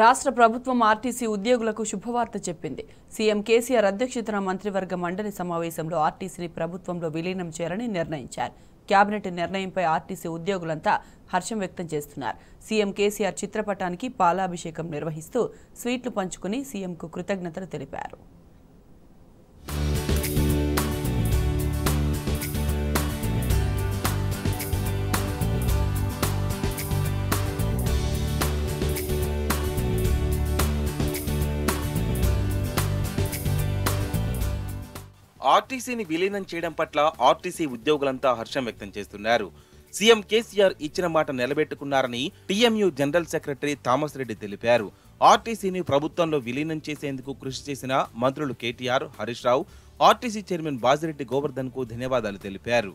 రాష్ట్ర ప్రభుత్వం ఆర్టీసీ ఉద్యోగులకు శుభవార్త చెప్పింది. సీఎం కేసీఆర్ అధ్యక్షతన మంత్రివర్గ మండలి సమావేశంలో ఆర్టీసీని ప్రభుత్వంలో విలీనం చేయాలని నిర్ణయించారు. కేబినెట్ నిర్ణయంపై ఆర్టీసీ ఉద్యోగులంతా హర్షం వ్యక్తం చేస్తున్నారు. సీఎం కేసీఆర్ చిత్రపటానికి పాలాభిషేకం నిర్వహిస్తూ స్వీట్లు పంచుకుని సీఎంకు కృతజ్ఞతలు తెలిపారు. ఆర్టీసీని విలీనం చేయడం పట్ల ఆర్టీసీ ఉద్యోగులంతా హర్షం వ్యక్తం చేస్తున్నారు. సీఎం కేసీఆర్ ఇచ్చిన మాట నిలబెట్టుకున్నారని TMU general secretary Thomas Reddy తెలిపారు. ఆర్టీసీని ప్రభుత్వంలో విలీనం చేసేందుకు కృషి చేసిన మంత్రులు కేటీఆర్ హరీష్ రావు ఆర్టీసీ చైర్మన్ బాజిరెడ్డి గోవర్ధన్కు ధన్యవాదాలు తెలిపారు.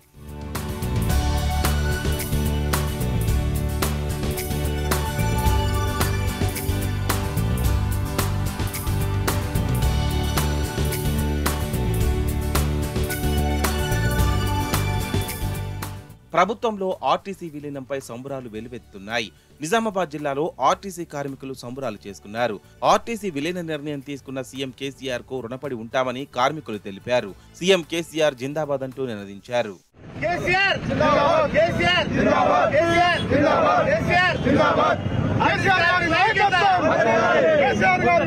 ప్రభుత్వంలో ఆర్టీసీ విలీనంపై సంబురాలు వెలువెత్తుతున్నాయి నిజామాబాద్ జిల్లాలో ఆర్టీసీ కార్మికులు సంబురాలు చేసుకున్నారు. ఆర్టీసీ విలీన నిర్ణయం తీసుకున్న సీఎం కేసీఆర్కు రుణపడి ఉంటామని కార్మికులు తెలిపారు. సీఎం కేసీఆర్ జిందాబాద్ అంటూ నినదించారు. కేసీఆర్! కేసీఆర్ గారి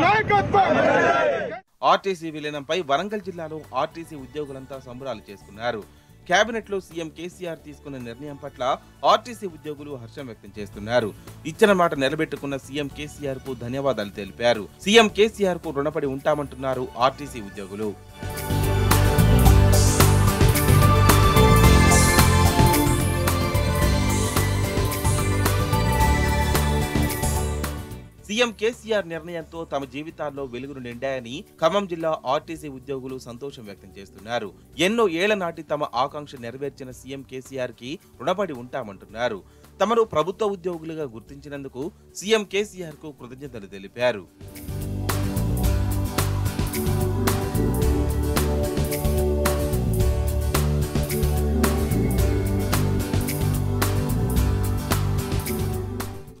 నాయకత్వం! ఆర్టీసీ విలీనంపై వరంగల్ జిల్లాలో ఆర్టీసీ ఉద్యోగులంతా సంబరాలు చేసుకున్నారు. కేబినెట్లో సీఎం కేసీఆర్ తీసుకున్న నిర్ణయం పట్ల ఆర్టీసీ ఉద్యోగులు హర్షం వ్యక్తం చేస్తున్నారు. ఇచ్చిన మాట నిలబెట్టుకున్న సీఎం కేసీఆర్కు ధన్యవాదాలు తెలిపారు. సీఎం కేసీఆర్కు రుణపడి ఉంటామంటున్నారు ఆర్టీసీ ఉద్యోగులు. సీఎం కేసీఆర్ నిర్ణయంతో తమ జీవితాల్లో వెలుగులు నిండాయని ఖమ్మం జిల్లా ఆర్టీసీ ఉద్యోగులు సంతోషం వ్యక్తం చేస్తున్నారు. ఎన్నో ఏళ్ళ నాటి తమ ఆకాంక్ష నెరవేర్చిన సీఎం కేసీఆర్కి రుణపడి ఉంటామంటున్నారు. తమను ప్రభుత్వ ఉద్యోగులుగా గుర్తించినందుకు సీఎం కేసీఆర్కు కృతజ్ఞతలు తెలిపారు.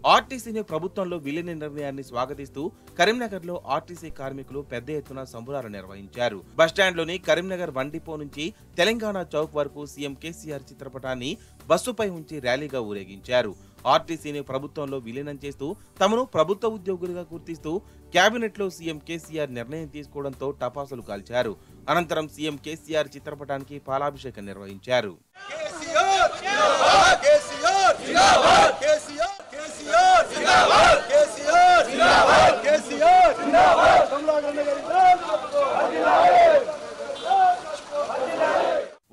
ఆర్టీసీని ప్రభుత్వంలో విలీన నిర్ణయాన్ని స్వాగతిస్తూ కరీంనగర్లో ఆర్టీసీ కార్మికులు పెద్ద ఎత్తున సంబురాలు నిర్వహించారు. బస్టాండ్లోని కరీంనగర్ వండిపో నుంచి తెలంగాణ చౌక్ వరకు సీఎం కేసీఆర్ చిత్రపటాన్ని బస్సుపై ఉంచి ర్యాలీగా ఊరేగించారు. ఆర్టీసీని ప్రభుత్వంలో విలీనం చేస్తూ తమను ప్రభుత్వ ఉద్యోగులుగా గుర్తిస్తూ కేబినెట్లో సీఎం కేసీఆర్ నిర్ణయం తీసుకోవడంతో టపాసులు కాల్చారు. అనంతరం సీఎం కేసీఆర్ చిత్రపటానికి పాలాభిషేకం నిర్వహించారు కేసీఆర్ కేసీఆర్ జిందాబాద్ కేసీఆర్ కేసీఆర్ జిందాబాద్ కేసీఆర్ జిందాబాద్ కేసీఆర్ జిందాబాద్ కమలాకర్ గారి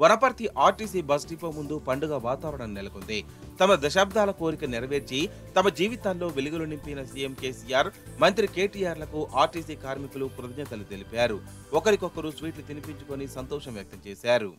వనపర్తి ఆర్టీసీ బస్ డిపో ముందు పండుగ వాతావరణం నెలకొంది తమ దశాబ్దాల కోరిక నెరవేర్చి తమ జీవితాల్లో వెలుగులు నింపిన సీఎం కేసీఆర్ మంత్రి కేటీఆర్లకు ఆర్టీసీ కార్మికులు కృతజ్ఞతలు తెలిపారు ఒకరికొకరు స్వీట్లు తినిపించుకొని సంతోషం వ్యక్తం చేశారు